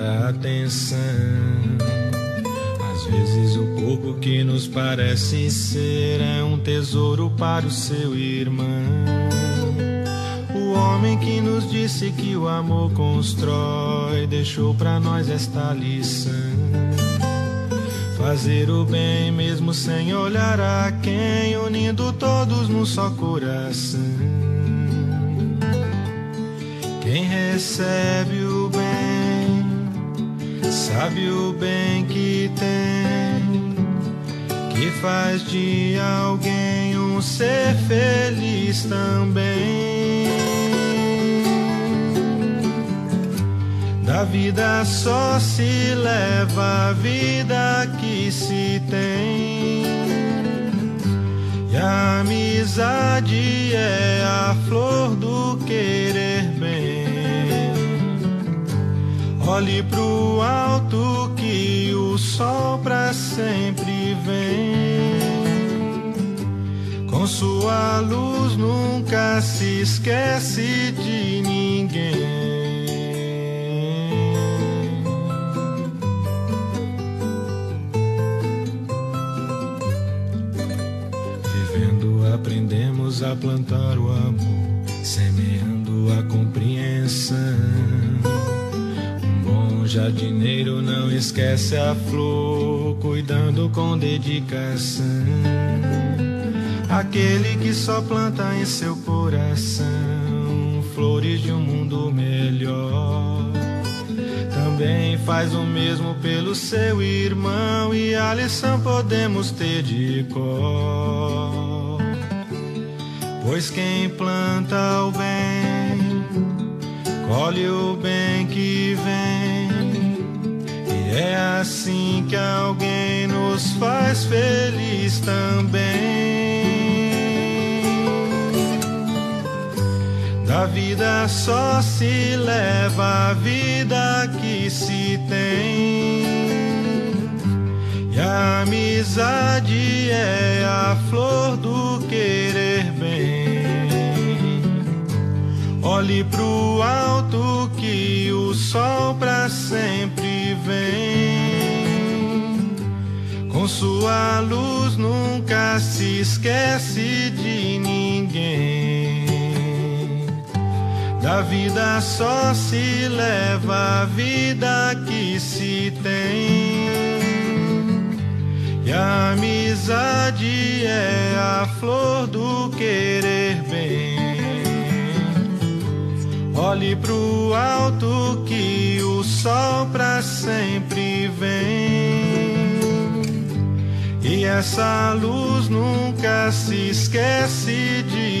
muita atenção. Às vezes o pouco que nos parece ser é um tesouro para o seu irmão. O homem que nos disse que o amor constrói deixou para nós esta lição. Fazer o bem mesmo sem olhar a quem, unindo todos num só coração. Quem recebe o sabe o bem que tem, que faz de alguém um ser feliz também. Da vida só se leva a vida que se tem. E a amizade é a flor do querer. Olhe pro alto que o sol pra sempre vem. Com sua luz nunca se esquece de ninguém. Vivendo aprendemos a plantar o amor, semeando a compreensão jardineiro não esquece a flor, cuidando com dedicação. Aquele que só planta em seu coração flores de um mundo melhor. Também faz o mesmo pelo seu irmão e a lição podemos ter de cor. Pois quem planta o bem, colhe o bem que vem assim que alguém nos faz feliz também. Da vida só se leva a vida que se tem. E a amizade é a flor do querer Olhe pro alto que o sol pra sempre vem. Com sua luz nunca se esquece de ninguém. Da vida só se leva a vida que se tem. E a amizade é a flor do querer bem. Olhe pro alto que o sol pra sempre vem. E essa luz nunca se esquece de.